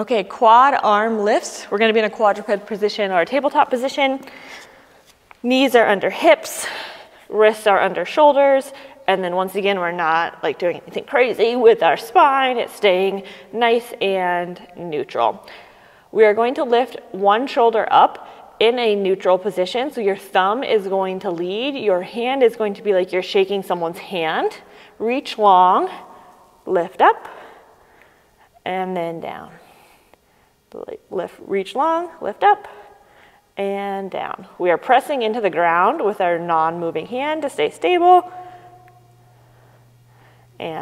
Okay, quad arm lifts. We're gonna be in a quadruped position or a tabletop position. Knees are under hips, wrists are under shoulders, and then once again, we're not like doing anything crazy with our spine. It's staying nice and neutral. We are going to lift one shoulder up in a neutral position. So your thumb is going to lead. Your hand is going to be like you're shaking someone's hand. Reach long, lift up, and then down. Lift, reach long, lift up, and down. We are pressing into the ground with our non-moving hand to stay stable. And